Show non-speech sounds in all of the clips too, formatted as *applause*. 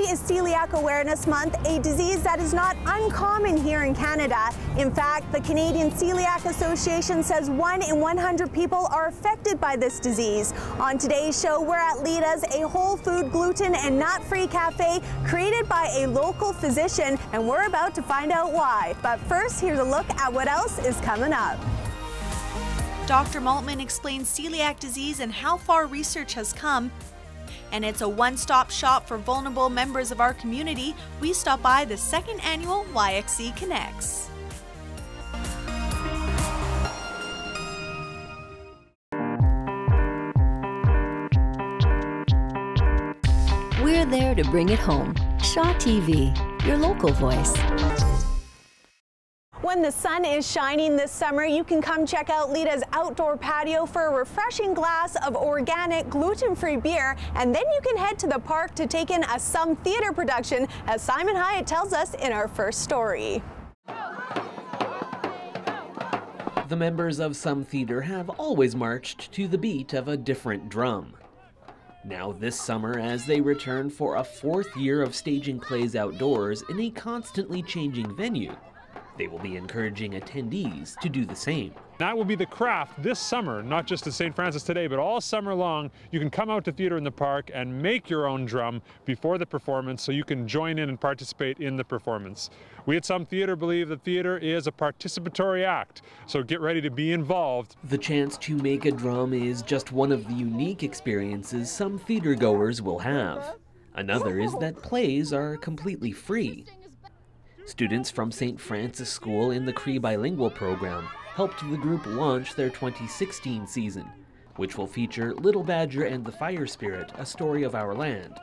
May is Celiac Awareness Month, a disease that is not uncommon here in Canada. In fact, the Canadian Celiac Association says one in 100 people are affected by this disease. On today's show, we're at Leyda's, a whole food, gluten, and nut-free cafe created by a local physician, and we're about to find out why. But first, here's a look at what else is coming up. Dr. Maltman explains celiac disease and how far research has come and it's a one stop shop for vulnerable members of our community, we stop by the second annual YXE Connects. We're there to bring it home. Shaw TV, your local voice. When the sun is shining this summer, you can come check out Leyda's outdoor patio for a refreshing glass of organic gluten-free beer, and then you can head to the park to take in a Sum Theatre production, as Simon Hyatt tells us in our first story. The members of Sum Theatre have always marched to the beat of a different drum. Now this summer, as they return for a fourth year of staging plays outdoors in a constantly changing venue, they will be encouraging attendees to do the same. That will be the craft this summer, not just at St. Francis today, but all summer long. You can come out to Theatre in the Park and make your own drum before the performance so you can join in and participate in the performance. We at Sum Theatre believe that theatre is a participatory act, so get ready to be involved. The chance to make a drum is just one of the unique experiences some theatre goers will have. Another is that plays are completely free. Students from St. Francis School in the Cree Bilingual program helped the group launch their 2016 season, which will feature Little Badger and the Fire Spirit, a story of our land,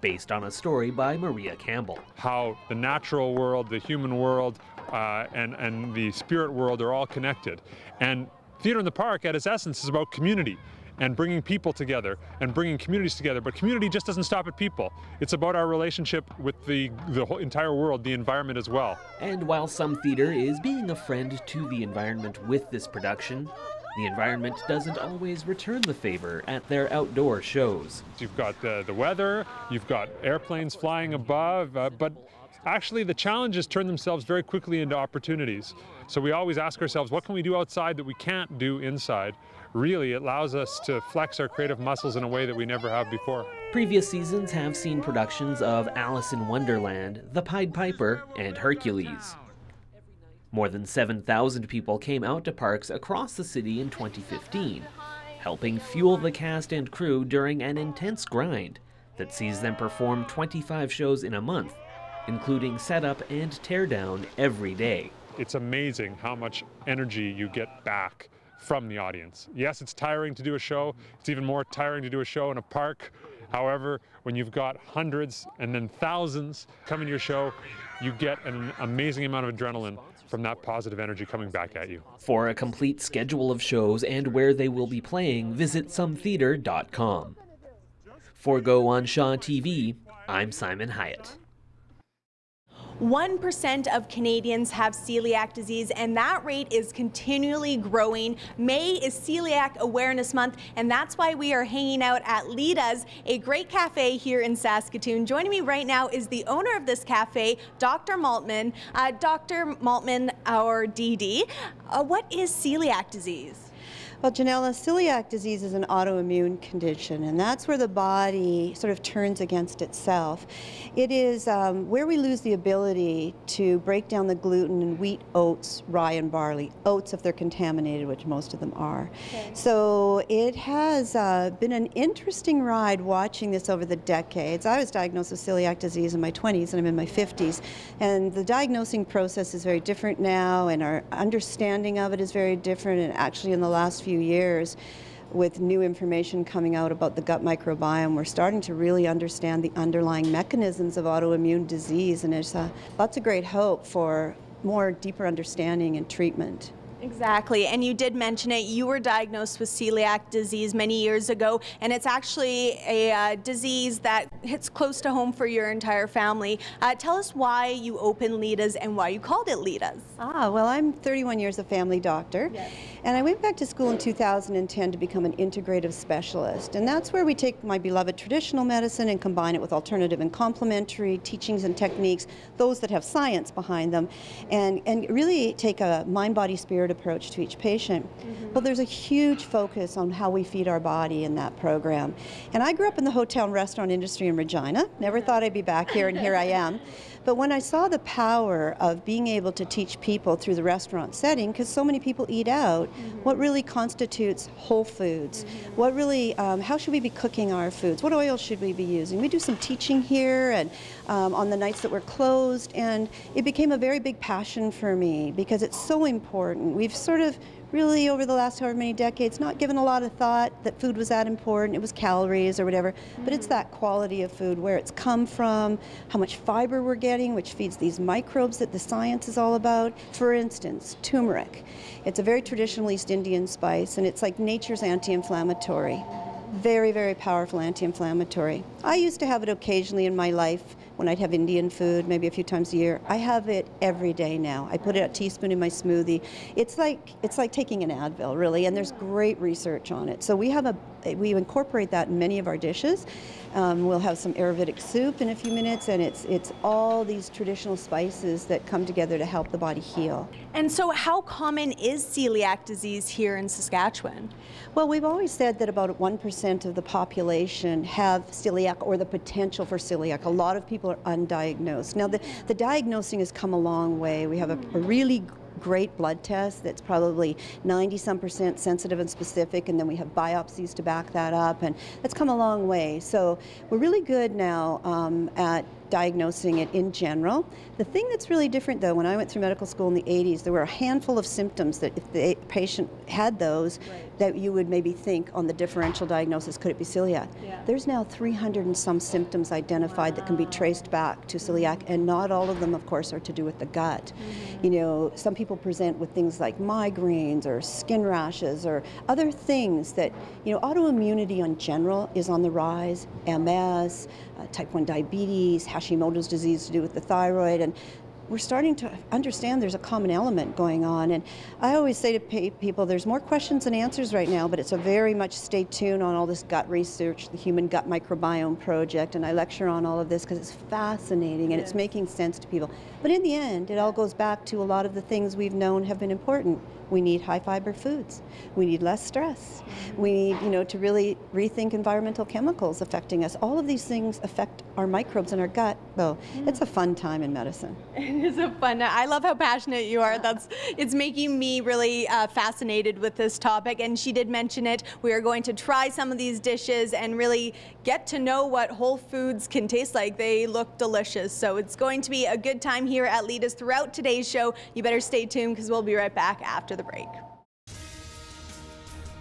based on a story by Maria Campbell. How the natural world, the human world, uh, and, and the spirit world are all connected. And Theatre in the Park, at its essence, is about community and bringing people together and bringing communities together. But community just doesn't stop at people. It's about our relationship with the, the whole entire world, the environment as well. And while some theater is being a friend to the environment with this production, the environment doesn't always return the favor at their outdoor shows. You've got the, the weather, you've got airplanes flying above, uh, but actually the challenges turn themselves very quickly into opportunities. So we always ask ourselves, what can we do outside that we can't do inside? Really, it allows us to flex our creative muscles in a way that we never have before. Previous seasons have seen productions of Alice in Wonderland, The Pied Piper, and Hercules. More than 7,000 people came out to parks across the city in 2015, helping fuel the cast and crew during an intense grind that sees them perform 25 shows in a month, including setup and teardown every day. It's amazing how much energy you get back from the audience. Yes, it's tiring to do a show. It's even more tiring to do a show in a park. However, when you've got hundreds and then thousands coming to your show, you get an amazing amount of adrenaline from that positive energy coming back at you. For a complete schedule of shows and where they will be playing, visit sumtheatre.com. For Go on Shaw TV, I'm Simon Hyatt. 1% of Canadians have celiac disease, and that rate is continually growing. May is Celiac Awareness Month, and that's why we are hanging out at Leyda's, a great cafe here in Saskatoon. Joining me right now is the owner of this cafe, Dr. Maltman. Uh, Dr. Maltman, our Dee Dee, uh, what is celiac disease? Well, Janella, celiac disease is an autoimmune condition, and that's where the body sort of turns against itself. It is um, where we lose the ability to break down the gluten in wheat, oats, rye, and barley. Oats, if they're contaminated, which most of them are. Okay. So it has uh, been an interesting ride watching this over the decades. I was diagnosed with celiac disease in my 20s, and I'm in my 50s. And the diagnosing process is very different now, and our understanding of it is very different. And actually, in the last few few years with new information coming out about the gut microbiome, we're starting to really understand the underlying mechanisms of autoimmune disease, and there's uh, lots of great hope for more deeper understanding and treatment. Exactly, and you did mention it. You were diagnosed with celiac disease many years ago, and it's actually a uh, disease that hits close to home for your entire family. Uh, tell us why you opened Leyda's and why you called it Leyda's. Ah, well, I'm 31 years a family doctor, yes. and I went back to school in 2010 to become an integrative specialist, and that's where we take my beloved traditional medicine and combine it with alternative and complementary teachings and techniques, those that have science behind them, and, and really take a mind, body, spirit approach to each patient. Mm-hmm. But there's a huge focus on how we feed our body in that program. And I grew up in the hotel and restaurant industry in Regina. Never thought I'd be back here, and here I am. *laughs* But when I saw the power of being able to teach people through the restaurant setting, because so many people eat out, mm-hmm. what really constitutes whole foods? Mm-hmm. What really, um, how should we be cooking our foods? What oil should we be using? We do some teaching here and um, on the nights that we're closed, and it became a very big passion for me because it's so important. We've sort of really over the last however many decades not given a lot of thought that food was that important. It was calories or whatever, mm-hmm. but it's that quality of food, where it's come from, how much fiber we're getting, which feeds these microbes that the science is all about. For instance, turmeric. It's a very traditional East Indian spice, and it's like nature's anti-inflammatory. Very, very powerful anti-inflammatory. I used to have it occasionally in my life when I'd have Indian food, maybe a few times a year. I have it every day now. I put it a teaspoon in my smoothie. It's like it's like taking an Advil, really, and there's great research on it. So we have a we incorporate that in many of our dishes. Um, we'll have some Ayurvedic soup in a few minutes, and it's it's all these traditional spices that come together to help the body heal. And so, how common is celiac disease here in Saskatchewan? Well, we've always said that about 1% of the population have celiac or the potential for celiac. A lot of people are undiagnosed. Now, the, the diagnosing has come a long way. We have a, a really great blood test that's probably 90 some percent sensitive and specific, and then we have biopsies to back that up, and that's come a long way. So we're really good now um, at diagnosing it in general. The thing that's really different though, when I went through medical school in the 80s, there were a handful of symptoms that if the patient had those, right. that you would maybe think on the differential diagnosis, could it be celiac? Yeah. There's now 300 and some symptoms identified wow. that can be traced back to celiac, and not all of them, of course, are to do with the gut. Mm-hmm. You know, some people present with things like migraines or skin rashes or other things that, you know, autoimmunity in general is on the rise, MS, uh, type 1 diabetes, Hashimoto's disease to do with the thyroid, and we're starting to understand there's a common element going on. And I always say to people, there's more questions than answers right now, but it's a very much stay tuned on all this gut research, the Human Gut Microbiome Project, and I lecture on all of this because it's fascinating and it's making sense to people. But in the end, it all goes back to a lot of the things we've known have been important. We need high fiber foods. We need less stress. We need, you know, to really rethink environmental chemicals affecting us. All of these things affect our microbes in our gut. Though mm. it's a fun time in medicine. *laughs* It is a fun. I love how passionate you are. That's it's making me really uh, fascinated with this topic. And she did mention it. We are going to try some of these dishes and really get to know what whole foods can taste like. They look delicious. So it's going to be a good time here at Leyda's throughout today's show. You better stay tuned because we'll be right back after the break.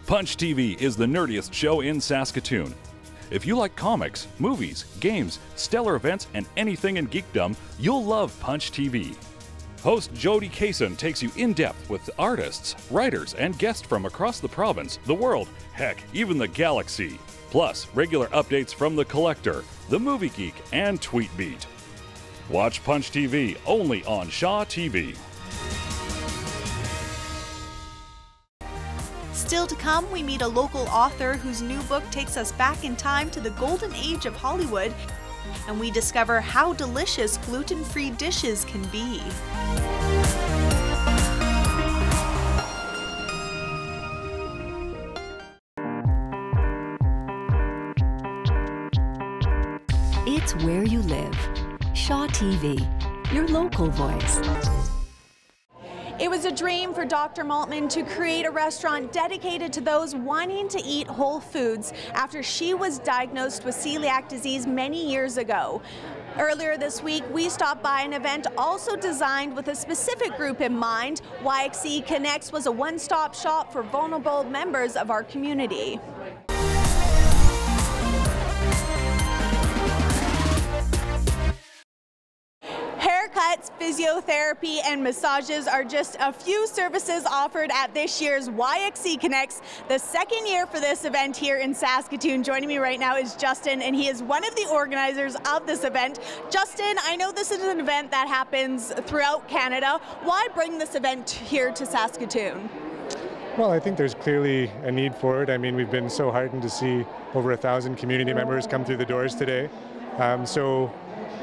Punch TV is the nerdiest show in Saskatoon. If you like comics, movies, games, stellar events, and anything in geekdom, you'll love Punch TV. Host Jody Kaysen takes you in depth with artists, writers, and guests from across the province, the world, heck, even the galaxy. Plus, regular updates from The Collector, The Movie Geek, and Tweetbeat. Watch Punch TV only on Shaw TV. Still to come, we meet a local author whose new book takes us back in time to the golden age of Hollywood, and we discover how delicious gluten free dishes can be. It's where you live. Shaw TV, your local voice. Was a dream for Dr. Maltman to create a restaurant dedicated to those wanting to eat whole foods after she was diagnosed with celiac disease many years ago. Earlier this week, we stopped by an event also designed with a specific group in mind. YXE Connects was a one-stop shop for vulnerable members of our community. Physiotherapy, and massages are just a few services offered at this year's YXE Connects, the second year for this event here in Saskatoon. Joining me right now is Justin, and he is one of the organizers of this event. Justin, I know this is an event that happens throughout Canada. Why bring this event here to Saskatoon? Well, I think there's clearly a need for it. I mean, we've been so heartened to see over a thousand community members come through the doors today. Um, so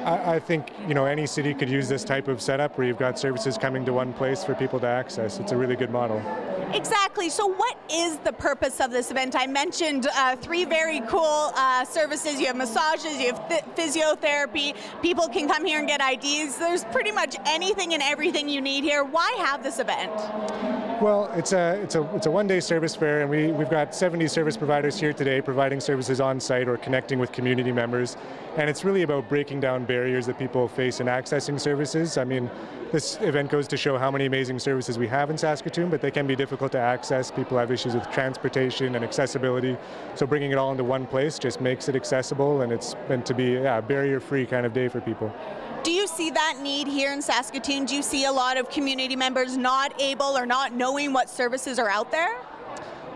I, I, think you know any city could use this type of setup where you've got services coming to one place for people to access. It's a really good model. Exactly. So, what is the purpose of this event? I mentioned uh, three very cool uh, services. You have massages, you have th- physiotherapy. People can come here and get IDs. There's pretty much anything and everything you need here. Why have this event? Well, it's a it's a it's a one-day service fair, and we we've got 70 service providers here today, providing services on site or connecting with community members, and it's really about breaking down barriers that people face in accessing services. I mean, this event goes to show how many amazing services we have in Saskatoon, but they can be difficult to access. People have issues with transportation and accessibility, so bringing it all into one place just makes it accessible, and it's meant to be yeah, a barrier-free kind of day for people. Do you see that need here in Saskatoon? Do you see a lot of community members not able or not knowing what services are out there?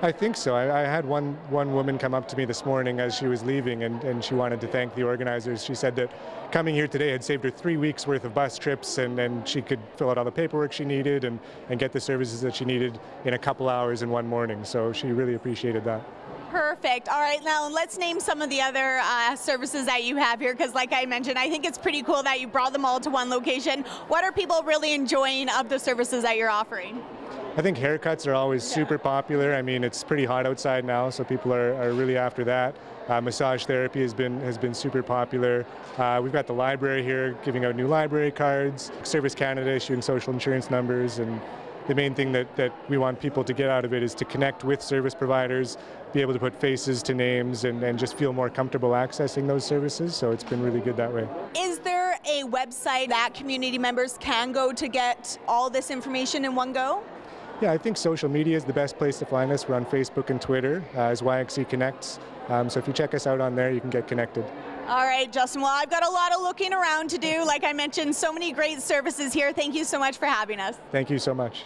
I think so. I, I, had one, one woman come up to me this morning as she was leaving and, and she wanted to thank the organizers. She said that coming here today had saved her three weeks worth of bus trips and, and she could fill out all the paperwork she needed and, and get the services that she needed in a couple hours in one morning. So she really appreciated that. Perfect. All right, now let's name some of the other uh, services that you have here because, like I mentioned, I think it's pretty cool that you brought them all to one location. What are people really enjoying of the services that you're offering? I think haircuts are always yeah. super popular. I mean, it's pretty hot outside now, so people are, are really after that. Uh, massage therapy has been has been super popular. Uh, we've got the library here giving out new library cards. Service Canada issuing social insurance numbers and the main thing that, that we want people to get out of it is to connect with service providers, be able to put faces to names, and, and just feel more comfortable accessing those services. So it's been really good that way. Is there a website that community members can go to get all this information in one go? Yeah, I think social media is the best place to find us. We're on Facebook and Twitter uh, as YXE Connects. Um, so if you check us out on there, you can get connected. All right, Justin. Well, I've got a lot of looking around to do. Like I mentioned, so many great services here. Thank you so much for having us. Thank you so much.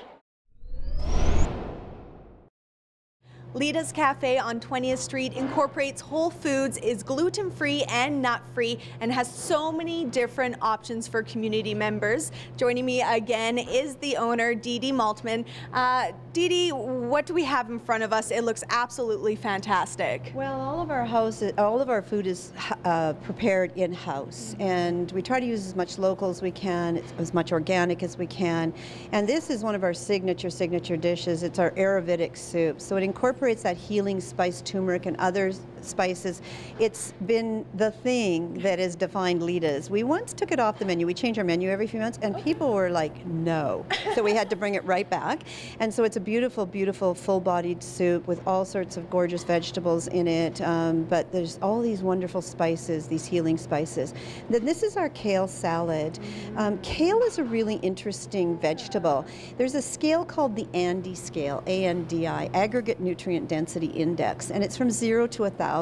Leyda's Cafe on 20th Street incorporates whole foods, is gluten-free and nut-free, and has so many different options for community members. Joining me again is the owner, Dee Dee Maltman. Uh, Dee Dee, what do we have in front of us? It looks absolutely fantastic. Well, all of our houses, all of our food is uh, prepared in-house, and we try to use as much local as we can, as much organic as we can. And this is one of our signature, signature dishes. It's our Ayurvedic soup. So it incorporates incorporates that healing spice turmeric and other spices. It's been the thing that has defined Leyda's. We once took it off the menu. We change our menu every few months, and people were like, no. so we had to bring it right back. And so it's a beautiful, beautiful full-bodied soup with all sorts of gorgeous vegetables in it. Um, but there's all these wonderful spices, these healing spices. Then this is our kale salad. Um, kale is a really interesting vegetable. There's a scale called the ANDI scale, A-N-D-I, Aggregate Nutrient nutrient density index, and it's from zero to a thousand,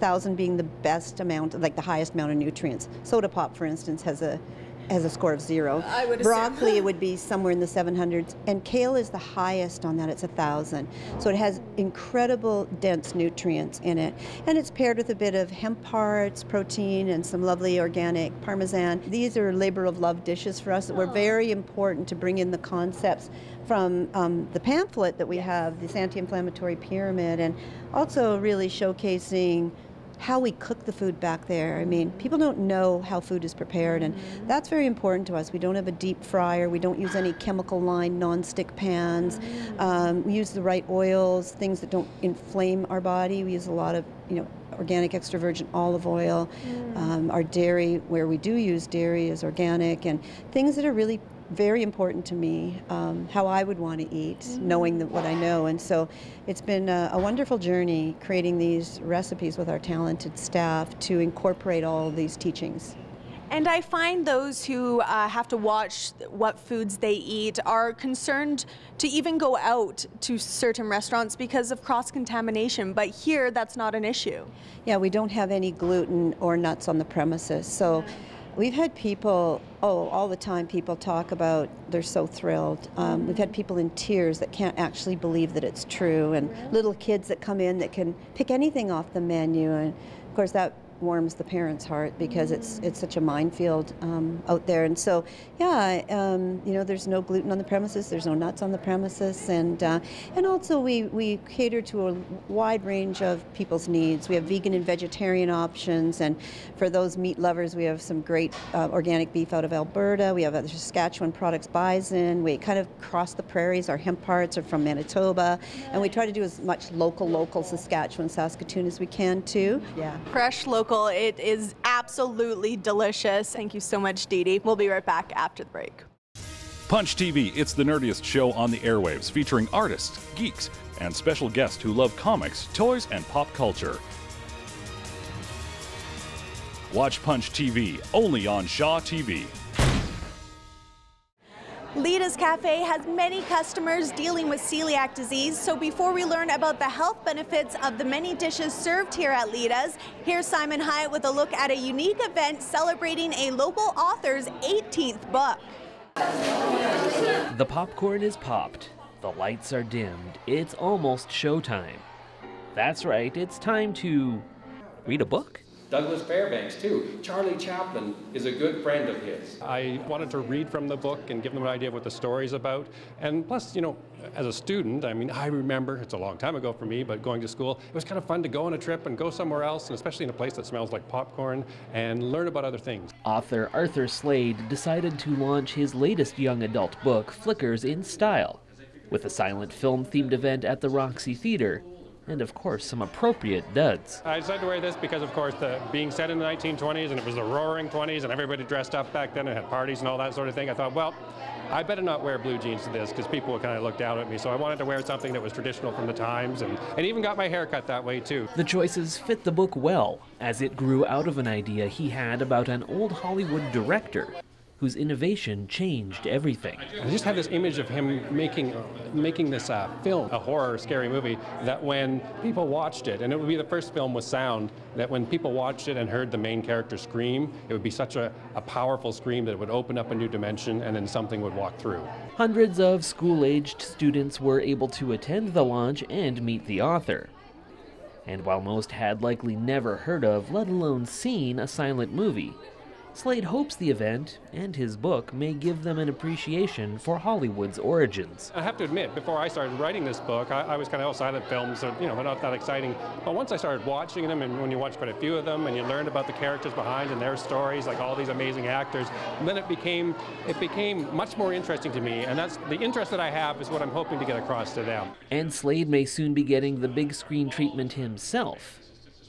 thousand being the best amount, like the highest amount of nutrients. Soda pop, for instance, has a has a score of zero. I would Broccoli it would be somewhere in the 700s, and kale is the highest on that. It's a thousand. So it has incredible dense nutrients in it, and it's paired with a bit of hemp hearts, protein, and some lovely organic parmesan. These are labor of love dishes for us that were very important to bring in the concepts from um, the pamphlet that we have, this anti-inflammatory pyramid, and also really showcasing how we cook the food back there. I mean, people don't know how food is prepared, and mm-hmm. that's very important to us. We don't have a deep fryer. We don't use any chemical lined non-stick pans. Mm-hmm. Um, we use the right oils, things that don't inflame our body. We use a lot of, you know, organic extra virgin olive oil. Mm. Um, our dairy, where we do use dairy, is organic, and things that are really very important to me, um, how I would want to eat, mm-hmm. knowing that what I know. And so it's been a, a, wonderful journey creating these recipes with our talented staff to incorporate all these teachings. And I find those who uh, have to watch what foods they eat are concerned to even go out to certain restaurants because of cross contamination. But here, that's not an issue. Yeah, we don't have any gluten or nuts on the premises. So. We've had people, oh, all the time people talk about they're so thrilled. Um, we've had people in tears that can't actually believe that it's true, and little kids that come in that can pick anything off the menu. And of course, that warms the parents' heart because it's it's such a minefield um, out there. And so, yeah, um, you know, there's no gluten on the premises, there's no nuts on the premises, and uh, and also we we cater to a wide range of people's needs. We have vegan and vegetarian options, and for those meat lovers, we have some great uh, organic beef out of Alberta. We have other Saskatchewan products, bison. We kind of cross the prairies. Our hemp hearts are from Manitoba, and we try to do as much local, local Saskatchewan, Saskatoon as we can too. Yeah, fresh local local. It is absolutely delicious. Thank you so much, Dee Dee. We'll be right back after the break. Punch TV, it's the nerdiest show on the airwaves featuring artists, geeks, and special guests who love comics, toys, and pop culture. Watch Punch TV only on Shaw TV. Leyda's Cafe has many customers dealing with celiac disease, so before we learn about the health benefits of the many dishes served here at Leyda's, here's Simon Hyatt with a look at a unique event celebrating a local author's 18th book. The popcorn is popped, the lights are dimmed, it's almost showtime. That's right, it's time to read a book. Douglas Fairbanks, too. Charlie Chaplin is a good friend of his. I wanted to read from the book and give them an idea of what the story's about. And plus, you know, as a student, I mean, I remember, it's a long time ago for me, but going to school, it was kind of fun to go on a trip and go somewhere else, and especially in a place that smells like popcorn, and learn about other things. Author Arthur Slade decided to launch his latest young adult book, Flickers in Style, with a silent film themed event at the Roxy Theater and of course some appropriate duds. I decided to wear this because of course the being set in the 1920s and it was the roaring 20s and everybody dressed up back then and had parties and all that sort of thing. I thought, well, I better not wear blue jeans to this because people would kind of look down at me. So I wanted to wear something that was traditional from the times and, and even got my hair cut that way too. The choices fit the book well, as it grew out of an idea he had about an old Hollywood director whose innovation changed everything. I just have this image of him making making this uh, film, a horror, scary movie, that when people watched it, and it would be the first film with sound, that when people watched it and heard the main character scream, it would be such a, a powerful scream that it would open up a new dimension and then something would walk through. Hundreds of school-aged students were able to attend the launch and meet the author. And while most had likely never heard of, let alone seen, a silent movie, Slade hopes the event and his book may give them an appreciation for Hollywood's origins. I have to admit, before I started writing this book, I, I was kind of, oh, silent films are, you know, they're not that exciting. But once I started watching them, and when you watch quite a few of them, and you learned about the characters behind and their stories, like all these amazing actors, then it became, it became much more interesting to me. And that's the interest that I have is what I'm hoping to get across to them. And Slade may soon be getting the big screen treatment himself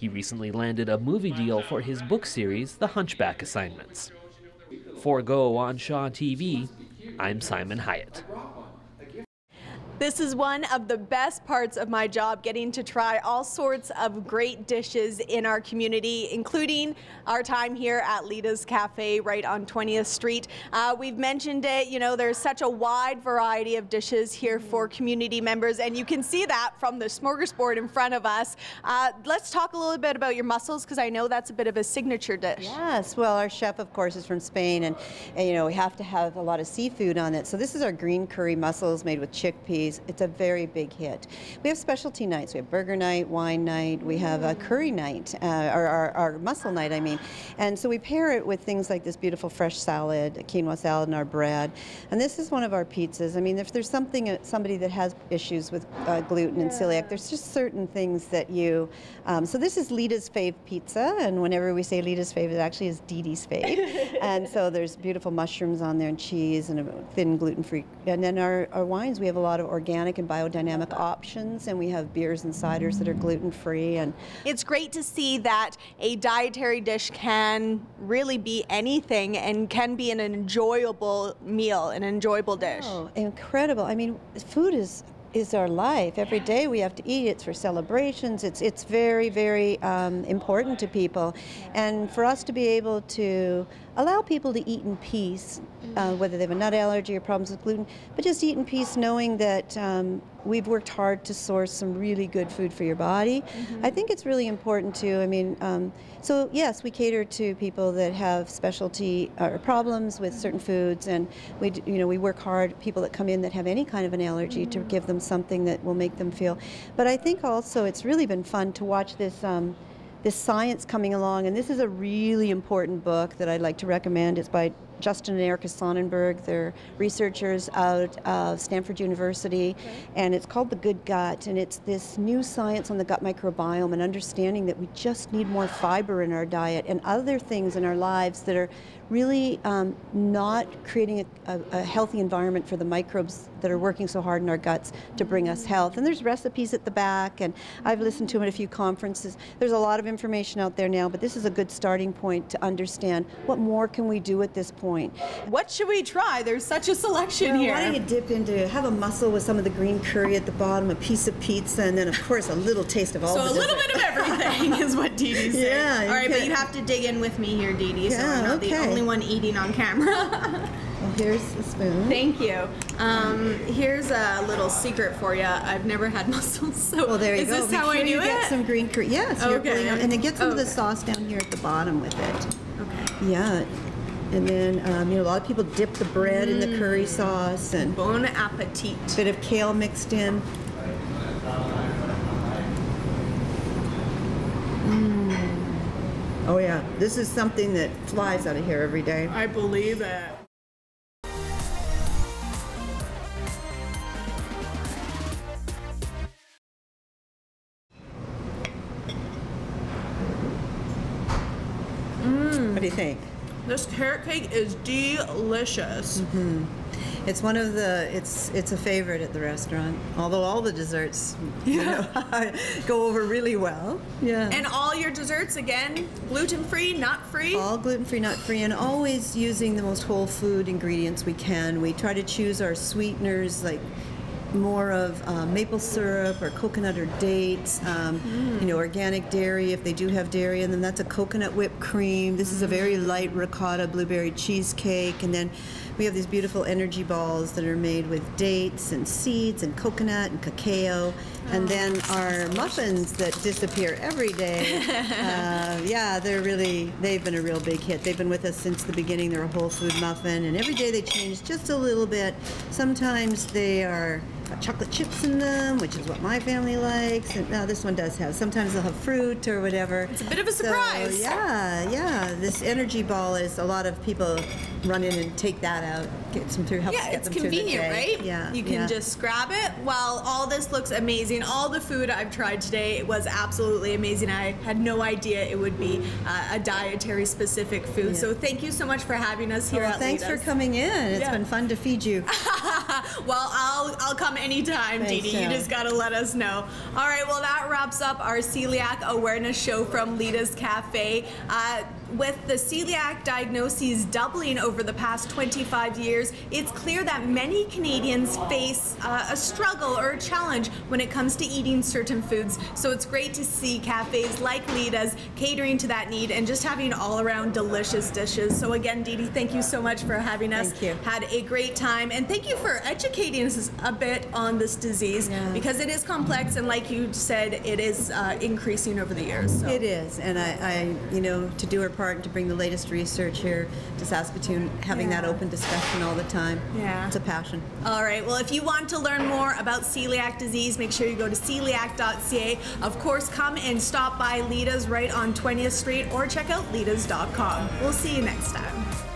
he recently landed a movie deal for his book series, The Hunchback Assignments. For Go on Shaw TV, I'm Simon Hyatt. This is one of the best parts of my job, getting to try all sorts of great dishes in our community, including our time here at Leyda's Cafe right on 20th Street. Uh, we've mentioned it, you know, there's such a wide variety of dishes here for community members, and you can see that from the smorgasbord in front of us. Uh, let's talk a little bit about your mussels, because I know that's a bit of a signature dish. Yes, well, our chef, of course, is from Spain, and, and you know, we have to have a lot of seafood on it. So this is our green curry mussels made with chickpeas it's a very big hit. We have specialty nights. We have burger night, wine night. We have a curry night, uh, or our, our mussel night, I mean. And so we pair it with things like this beautiful fresh salad, quinoa salad, and our bread. And this is one of our pizzas. I mean, if there's something, uh, somebody that has issues with uh, gluten and celiac, there's just certain things that you. Um, so this is Leyda's fave pizza, and whenever we say Leyda's fave, it actually is Dee Dee's fave. *laughs* and so there's beautiful mushrooms on there and cheese and a thin gluten-free. And then our, our wines, we have a lot of organic and biodynamic options, and we have beers and ciders that are gluten free. And it's great to see that a dietary dish can really be anything and can be an enjoyable meal, an enjoyable dish. Oh, incredible! I mean, food is is our life. Every day we have to eat. It's for celebrations. It's it's very very um, important to people, and for us to be able to allow people to eat in peace, uh, whether they have a nut allergy or problems with gluten, but just eat in peace, knowing that um, we've worked hard to source some really good food for your body. I think it's really important too. I mean, um, so yes, we cater to people that have specialty or problems with certain foods, and we, you know, we work hard. People that come in that have any kind of an allergy to give them something that will make them feel. But I think also it's really been fun to watch this. Um, this science coming along, and this is a really important book that I'd like to recommend. It's by Justin and Erica Sonnenburg. They're researchers out of Stanford University, and it's called The Good Gut. And it's this new science on the gut microbiome and understanding that we just need more fiber in our diet and other things in our lives that are really um, not creating a, a, a healthy environment for the microbes that are working so hard in our guts to bring us health. And there's recipes at the back, and I've listened to them at a few conferences. There's a lot of information out there now, but this is a good starting point to understand what more can we do at this point. What should we try? There's such a selection Well, here. Why don't you dip into have a mussel with some of the green curry at the bottom, a piece of pizza, and then of course a little taste of all so the a little dessert. bit of everything is what Dee Dee saying. Yeah, you All right, but you have to dig in with me here, Dee Dee, so Yeah, I'm not the only one eating on camera. *laughs* Here's the spoon. Thank you. Um, here's a little secret for you. I've never had *laughs* mussels, so Well, there you is go. this Make how I sure do you it? get some green curry. Yes, you're Okay. out, and then get some of the sauce down here at the bottom with it. Okay. Yeah, and then um, you know a lot of people dip the bread in the curry sauce and Bon appetit. a bit of kale mixed in. Oh yeah, this is something that flies out of here every day. I believe it. You think? This carrot cake is delicious. Mm-hmm. It's one of the it's it's a favorite at the restaurant. Although all the desserts you know, *laughs* go over really well. Yeah. And all your desserts, again, gluten free, nut free. all gluten free, nut free, and always using the most whole food ingredients we can. We try to choose our sweeteners like more of uh, maple syrup or coconut or dates. Um, You know, organic dairy if they do have dairy, and then that's a coconut whipped cream. This is a very light ricotta blueberry cheesecake, and then we have these beautiful energy balls that are made with dates and seeds and coconut and cacao, and then our muffins that disappear every day. *laughs* uh, yeah, they're really they've been a real big hit. They've been with us since the beginning. They're a whole food muffin, and every day they change just a little bit. Sometimes they are got chocolate chips in them, which is what my family likes. And now this one does have. Sometimes they'll have fruit or whatever. It's a bit of a So, surprise. yeah, yeah. This energy ball is a lot of people run in and take that out, get some through, helps Yeah, get it's them through the convenient, right? Yeah, You can yeah. just grab it. While all this looks amazing, all the food I've tried today was absolutely amazing. I had no idea it would be uh, a dietary specific food. Yeah. So thank you so much for having us here Well, at thanks for coming in. It's Yeah. been fun to feed you. *laughs* well, I'll I'll come anytime, Dee Thanks, Dee. You just gotta let us know. All right, well that wraps up our celiac awareness show from Leyda's Cafe. Uh, with the celiac diagnoses doubling over the past 25 years, it's clear that many Canadians face uh, a struggle or a challenge when it comes to eating certain foods. So it's great to see cafes like Leyda's catering to that need and just having all around delicious dishes. So again, Dee Dee, thank you so much for having us. Thank you. Had a great time, and thank you for educating us a bit on this disease Yeah. because it is complex, and like you said, it is uh, increasing over the years. So. It is, and I, I, you know, to do our to bring the latest research here to Saskatoon, having that open discussion all the time. Yeah. It's a passion. All right. Well, if you want to learn more about celiac disease, make sure you go to celiac.ca. Of course, come and stop by Leyda's right on 20th Street or check out leydas.com. We'll see you next time.